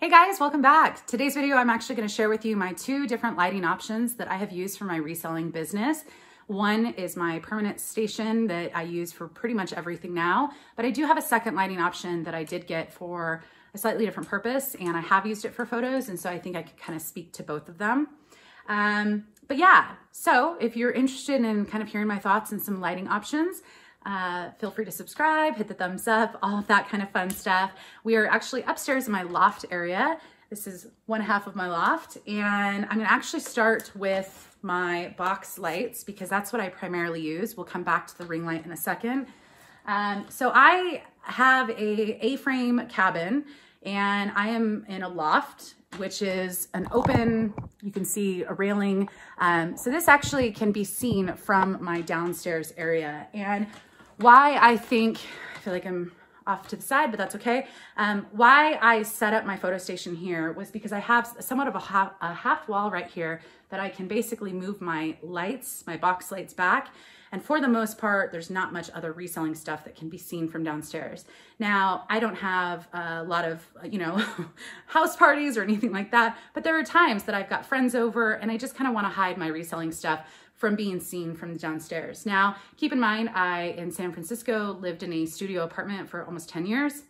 Hey guys, welcome back. Today's video, I'm actually gonna share with you my two different lighting options that I have used for my reselling business. One is my permanent station that I use for pretty much everything now, but I do have a second lighting option that I did get for a slightly different purpose and I have used it for photos. And so I think I could kind of speak to both of them. Um, but yeah, so if you're interested in kind of hearing my thoughts and some lighting options, uh, feel free to subscribe, hit the thumbs up, all of that kind of fun stuff. We are actually upstairs in my loft area. This is one half of my loft and I'm gonna actually start with my box lights because that's what I primarily use. We'll come back to the ring light in a second. Um, so I have a A-frame cabin and I am in a loft which is an open, you can see a railing. Um, so this actually can be seen from my downstairs area. And why I think, I feel like I'm off to the side, but that's okay. Um, why I set up my photo station here was because I have somewhat of a half, a half wall right here that I can basically move my lights, my box lights back. And for the most part, there's not much other reselling stuff that can be seen from downstairs. Now, I don't have a lot of, you know, house parties or anything like that, but there are times that I've got friends over and I just kind of want to hide my reselling stuff from being seen from downstairs. Now, keep in mind, I, in San Francisco, lived in a studio apartment for almost 10 years.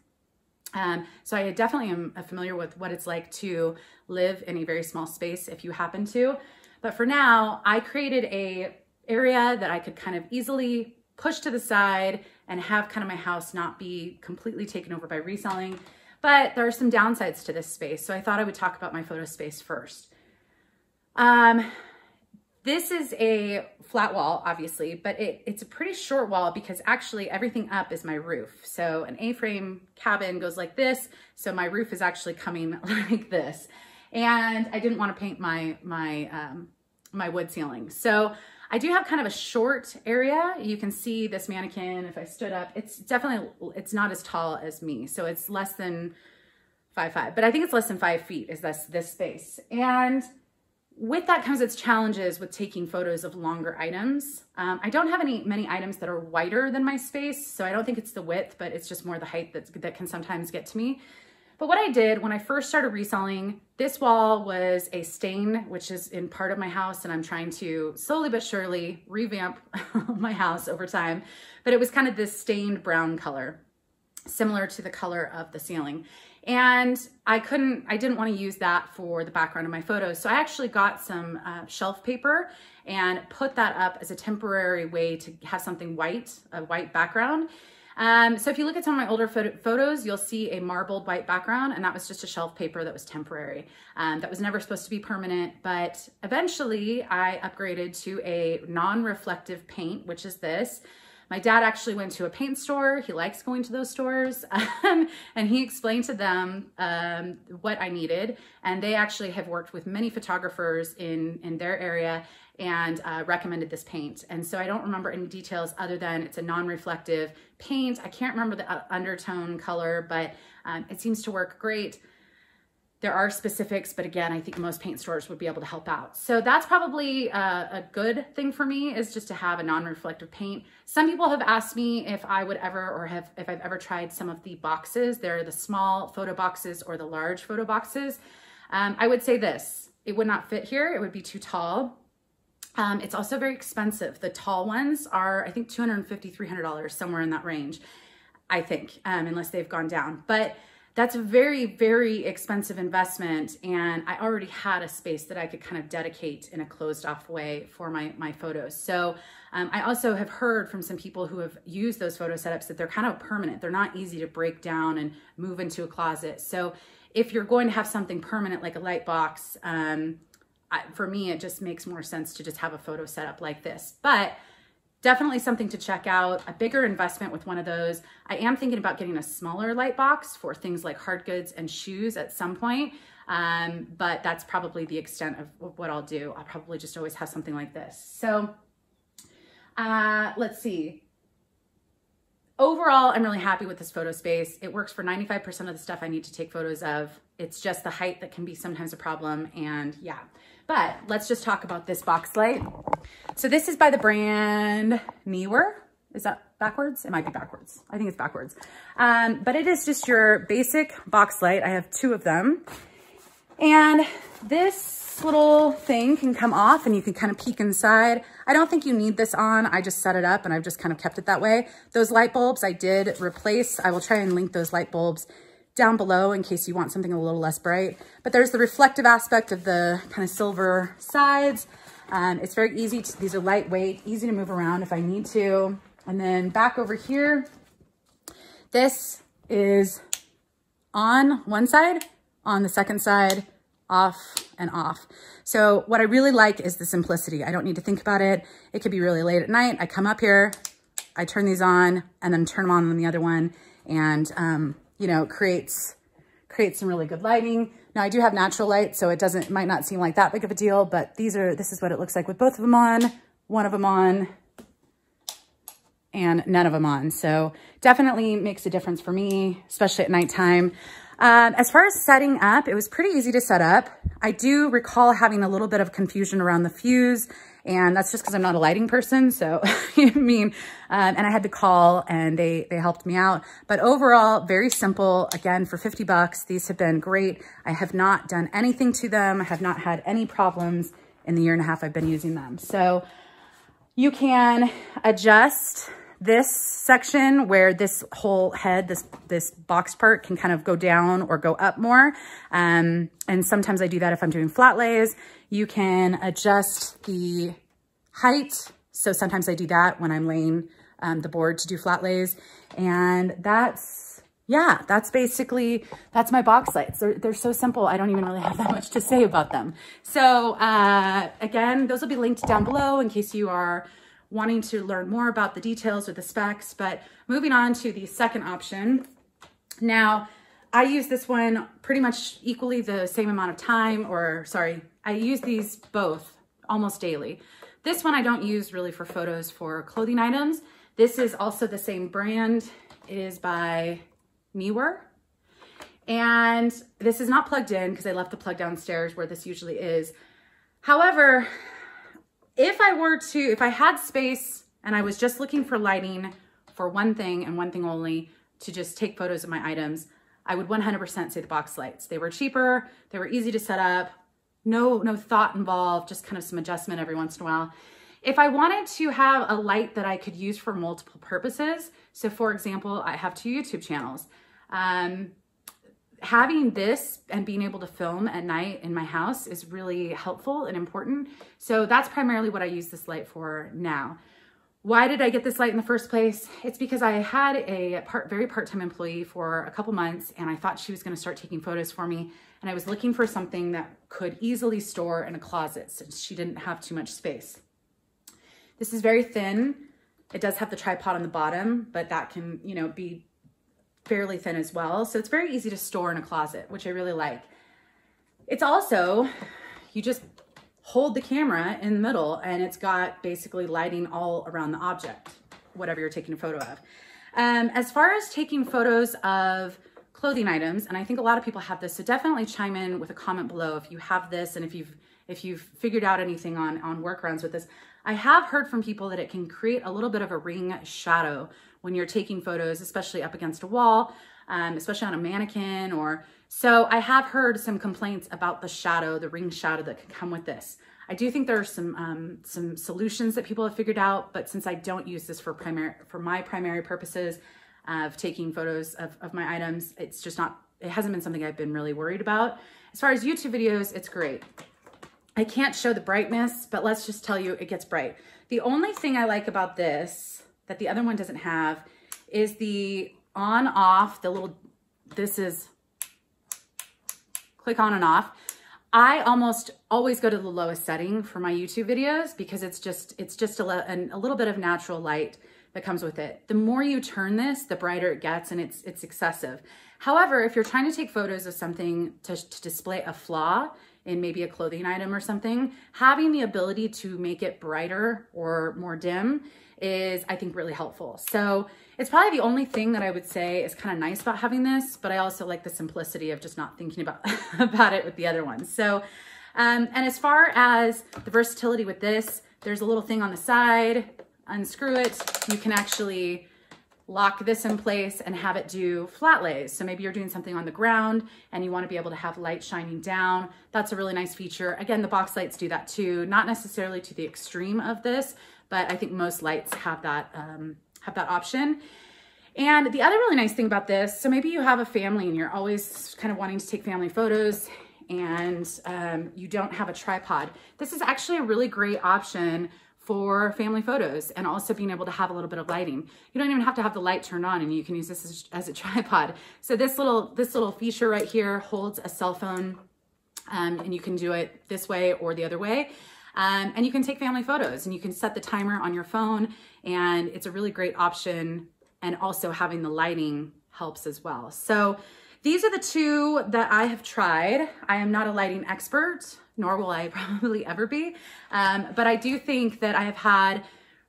Um, so I definitely am familiar with what it's like to live in a very small space if you happen to. But for now, I created a area that I could kind of easily push to the side and have kind of my house not be completely taken over by reselling. But there are some downsides to this space. So I thought I would talk about my photo space first. Um, this is a flat wall, obviously, but it, it's a pretty short wall because actually everything up is my roof. So an A-frame cabin goes like this. So my roof is actually coming like this. And I didn't want to paint my, my, um, my wood ceiling. So I do have kind of a short area. You can see this mannequin, if I stood up, it's definitely, it's not as tall as me. So it's less than five, five, but I think it's less than five feet is this, this space. And with that comes its challenges with taking photos of longer items. Um, I don't have any many items that are wider than my space, so I don't think it's the width, but it's just more the height that's, that can sometimes get to me. But what I did when I first started reselling, this wall was a stain, which is in part of my house, and I'm trying to slowly but surely revamp my house over time. But it was kind of this stained brown color, similar to the color of the ceiling. And I couldn't, I didn't want to use that for the background of my photos. So I actually got some uh, shelf paper and put that up as a temporary way to have something white, a white background. Um, so if you look at some of my older photos, you'll see a marbled white background and that was just a shelf paper that was temporary. Um, that was never supposed to be permanent, but eventually I upgraded to a non-reflective paint, which is this. My dad actually went to a paint store. He likes going to those stores. Um, and he explained to them um, what I needed. And they actually have worked with many photographers in, in their area and uh, recommended this paint. And so I don't remember any details other than it's a non-reflective paint. I can't remember the uh, undertone color, but um, it seems to work great. There are specifics, but again, I think most paint stores would be able to help out. So that's probably a, a good thing for me is just to have a non-reflective paint. Some people have asked me if I would ever, or have if I've ever tried some of the boxes. They're the small photo boxes or the large photo boxes. Um, I would say this, it would not fit here. It would be too tall. Um, it's also very expensive. The tall ones are, I think, $250, $300, somewhere in that range, I think, um, unless they've gone down. But that's a very, very expensive investment. And I already had a space that I could kind of dedicate in a closed off way for my, my photos. So um, I also have heard from some people who have used those photo setups that they're kind of permanent. They're not easy to break down and move into a closet. So if you're going to have something permanent like a light box, um, I, for me, it just makes more sense to just have a photo setup like this. But definitely something to check out, a bigger investment with one of those. I am thinking about getting a smaller light box for things like hard goods and shoes at some point, um, but that's probably the extent of what I'll do. I'll probably just always have something like this. So uh, let's see. Overall, I'm really happy with this photo space. It works for 95% of the stuff I need to take photos of. It's just the height that can be sometimes a problem. And yeah, but let's just talk about this box light. So this is by the brand Neewer. Is that, backwards? It might be backwards. I think it's backwards. Um, but it is just your basic box light. I have two of them. And this little thing can come off and you can kind of peek inside. I don't think you need this on. I just set it up and I've just kind of kept it that way. Those light bulbs I did replace. I will try and link those light bulbs down below in case you want something a little less bright. But there's the reflective aspect of the kind of silver sides. Um, it's very easy. To, these are lightweight, easy to move around if I need to. And then back over here, this is on one side, on the second side, off and off. So what I really like is the simplicity. I don't need to think about it. It could be really late at night. I come up here, I turn these on and then turn them on on the other one and, um, you know, creates, creates some really good lighting. Now I do have natural light, so it doesn't, it might not seem like that big of a deal, but these are, this is what it looks like with both of them on, one of them on, and none of them on. So definitely makes a difference for me, especially at nighttime. Um, as far as setting up, it was pretty easy to set up. I do recall having a little bit of confusion around the fuse and that's just because I'm not a lighting person. So, I mean, um, and I had to call and they, they helped me out. But overall, very simple. Again, for 50 bucks, these have been great. I have not done anything to them. I have not had any problems in the year and a half I've been using them. So you can adjust this section where this whole head, this, this box part can kind of go down or go up more. Um, and sometimes I do that if I'm doing flat lays. You can adjust the height. So sometimes I do that when I'm laying um, the board to do flat lays. And that's, yeah, that's basically, that's my box lights. They're, they're so simple. I don't even really have that much to say about them. So uh, again, those will be linked down below in case you are wanting to learn more about the details or the specs. But moving on to the second option. Now, I use this one pretty much equally the same amount of time, or sorry, I use these both almost daily. This one I don't use really for photos for clothing items. This is also the same brand. It is by Neewer. And this is not plugged in because I left the plug downstairs where this usually is. However, if I were to, if I had space and I was just looking for lighting for one thing and one thing only to just take photos of my items, I would 100% say the box lights. They were cheaper, they were easy to set up, no, no thought involved, just kind of some adjustment every once in a while. If I wanted to have a light that I could use for multiple purposes, so for example, I have two YouTube channels. Um, having this and being able to film at night in my house is really helpful and important. So that's primarily what I use this light for now. Why did I get this light in the first place? It's because I had a part, very part-time employee for a couple months and I thought she was gonna start taking photos for me and I was looking for something that could easily store in a closet since she didn't have too much space. This is very thin. It does have the tripod on the bottom, but that can, you know, be fairly thin as well. So it's very easy to store in a closet, which I really like. It's also, you just hold the camera in the middle and it's got basically lighting all around the object, whatever you're taking a photo of. Um, as far as taking photos of clothing items, and I think a lot of people have this, so definitely chime in with a comment below if you have this and if you've if you've figured out anything on, on workarounds with this. I have heard from people that it can create a little bit of a ring shadow when you're taking photos, especially up against a wall, um, especially on a mannequin or, so I have heard some complaints about the shadow, the ring shadow that can come with this. I do think there are some um, some solutions that people have figured out, but since I don't use this for primary for my primary purposes of taking photos of, of my items, it's just not, it hasn't been something I've been really worried about. As far as YouTube videos, it's great. I can't show the brightness, but let's just tell you it gets bright. The only thing I like about this that the other one doesn't have is the on off, the little, this is click on and off. I almost always go to the lowest setting for my YouTube videos because it's just, it's just a, a little bit of natural light that comes with it. The more you turn this, the brighter it gets and it's, it's excessive. However, if you're trying to take photos of something to, to display a flaw, in maybe a clothing item or something, having the ability to make it brighter or more dim is, I think, really helpful. So it's probably the only thing that I would say is kind of nice about having this, but I also like the simplicity of just not thinking about, about it with the other ones. So, um, and as far as the versatility with this, there's a little thing on the side, unscrew it. You can actually lock this in place and have it do flat lays. So maybe you're doing something on the ground and you wanna be able to have light shining down. That's a really nice feature. Again, the box lights do that too, not necessarily to the extreme of this, but I think most lights have that, um, have that option. And the other really nice thing about this, so maybe you have a family and you're always kind of wanting to take family photos and um, you don't have a tripod. This is actually a really great option for family photos and also being able to have a little bit of lighting. You don't even have to have the light turned on and you can use this as, as a tripod. So this little, this little feature right here holds a cell phone um, and you can do it this way or the other way. Um, and you can take family photos and you can set the timer on your phone and it's a really great option and also having the lighting helps as well. So these are the two that I have tried. I am not a lighting expert, nor will I probably ever be. Um, but I do think that I have had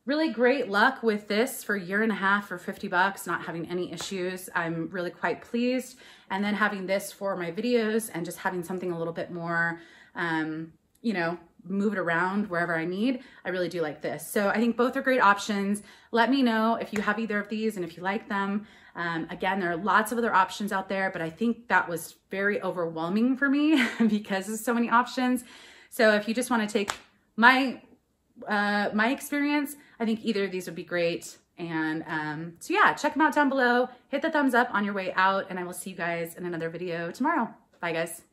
really great luck with this for a year and a half for 50 bucks, not having any issues. I'm really quite pleased. And then having this for my videos and just having something a little bit more, um, you know, move it around wherever I need. I really do like this. So I think both are great options. Let me know if you have either of these and if you like them. Um, again, there are lots of other options out there, but I think that was very overwhelming for me because there's so many options. So if you just want to take my uh, my experience, I think either of these would be great. And um, so yeah, check them out down below. Hit the thumbs up on your way out, and I will see you guys in another video tomorrow. Bye, guys.